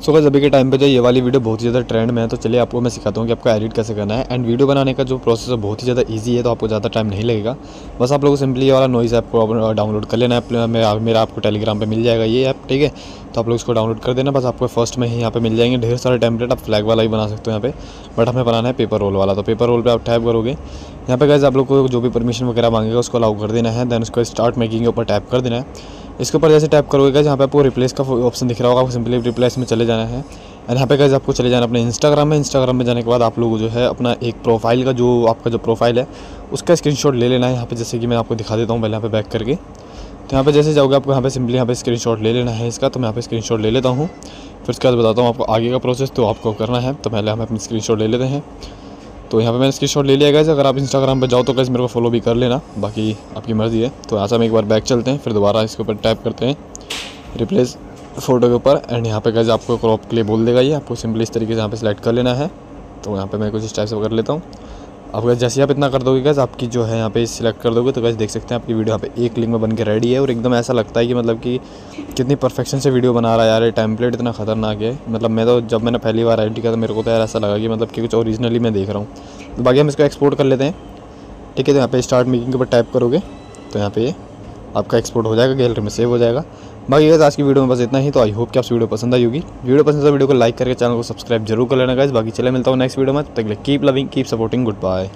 सो so, अभी के time पे जो ये वाली वीडियो बहुत ही ज़्यादा ट्रेंड में है तो चलिए आपको मैं सिखाता हूँ कि आपको एडिट कैसे करना है। एंड वीडियो बनाने का जो प्रोसेस है बहुत ही ज़्यादा इजी है तो आपको ज़्यादा टाइम नहीं लगेगा। बस आप लोगों सिंपली ये वाला नॉइज़ ऐप को डाउनलोड कर लेना है। मेरा आपको टेलीग्राम पर मिल जाएगा ये ऐप ठीक है? तो आप लोग इसको डाउनलोड कर देना। बस आपको फ़र्स्ट में ही यहाँ पे मिल जाएँगे। ढेर सारे टेम्पलेट आप फ्लैग वाला ही बना सकते हो यहाँ पे। बट हमें बनाना है पेपर रोल वाला। तो पेपर रोल पे आप टैप करोगे। यहाँ पे गैस आप लोग को जो भी परमिशन वगैरह मांगेगा उसको अलाउ कर देना है। देन उसको स्टार्ट मेकिंग के ऊपर टैप कर देना है। इसके ऊपर जैसे टैप करोगे जहाँ पे आपको रिप्लेस का ऑप्शन दिख रहा होगा, आपको सिंपली रिप्लेस में चले जाना है। एंड यहाँ पे गैस आपको चले जाना अपने इंस्टाग्राम में। इंस्टाग्राम में जाने के बाद आप लोग जो है अपना एक प्रोफ़ाइल का जो आपका जो प्रोफ़ाइल है, उसका स्क्रीनशॉट ले लेना है। यहाँ पे जैसे कि मैं आपको दिखा देता हूँ पहले यहाँ पे बैक करके। तो यहाँ पे जैसे जाओगे आपको यहाँ पे सिंपली यहाँ पे स्क्रीनशॉट ले लेना है इसका। तो मैं यहाँ पे स्क्रीनशॉट ले लेता हूँ। फिर उसके बाद बताता हूँ आपको आगे का प्रोसेस तो आपको करना है। तो पहले हम अपनी स्क्रीनशॉट ले लेते हैं। तो यहाँ पे मैंने स्क्रीन ले लिया गया अगर आप इंस्टाग्राम पर जाओ तो कैसे मेरे को फॉलो भी कर लेना। बाकी आपकी मर्ज़ी है। तो ऐसा हम एक बार बैक चलते हैं, फिर दोबारा इसके ऊपर टाइप करते हैं। रिप्लेस फ़ोटो के ऊपर। एंड यहाँ पे कैसे आपको क्रॉप के लिए बोल देगा ये। आपको सिंपली इस तरीके से यहाँ पे सेलेक्ट कर लेना है। तो यहाँ पे मैं कुछ इस टाइप से कर लेता हूँ। अब गैस जैसे आप इतना कर दोगे गैस आपकी जो है यहाँ पे सिलेक्ट कर दोगे तो गैस देख सकते हैं आपकी वीडियो यहाँ पे एक लिंक में बन के रेडी है और एकदम ऐसा लगता है कि मतलब कि कितनी परफेक्शन से वीडियो बना रहा है यार, ये इतना खतरनाक है। मतलब मैं तो जब मैंने पहली बार एडिट किया तो मेरे को तो यार ऐसा लगा कि मतलब कि कुछ ओरिजिनली मैं देख रहा हूँ। तो बाकी हम इसको एक्सपोर्ट कर लेते हैं। ठीक है तो यहाँ पर स्टार्ट मेकिंग के ऊपर टाइप करोगे तो यहाँ पे आपका एक्सपोर्ट हो जाएगा गैलरी में सेव हो जाएगा। बाकी आज की वीडियो में बस इतना ही तो आई होप कि आप वीडियो पसंद आई होगी। वीडियो पसंद है वीडियो को लाइक करके चैनल को सब्सक्राइब ज़रूर कर लेना गाइज़ बाकी चले, मिलता हूँ नेक्स्ट वीडियो में। तक keep loving keep supporting good bye